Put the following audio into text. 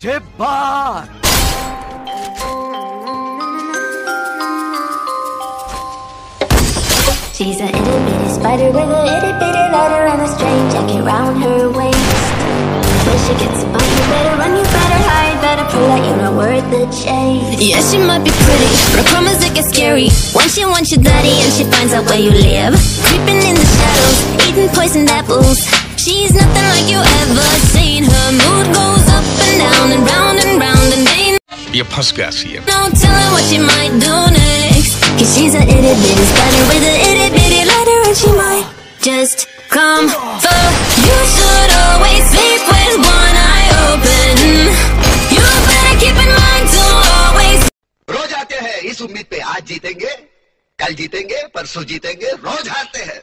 Jabbar! She's a itty bitty spider with a itty bitty letter and a string jacket round her waist. When she gets a bite, you better run, you better hide, better pray that you're not worth the chase. Yeah, she might be pretty, but I promise it gets scary When she wants your daddy and she finds out where you live Creeping in the shadows, eating poisoned apples She's nothing like you ever seen Her mood goes up and down and round and round And ain't ये फंस गया सी है no telling what she might do next Cause she's a itty bitty spider with a itty bitty letter And she might just come for You should always sleep with one eye open You better keep in mind to always रोज आते हैं इस उम्मीद पे आज जीतेंगे कल जीतेंगे परसों जीतेंगे रोज हारते हैं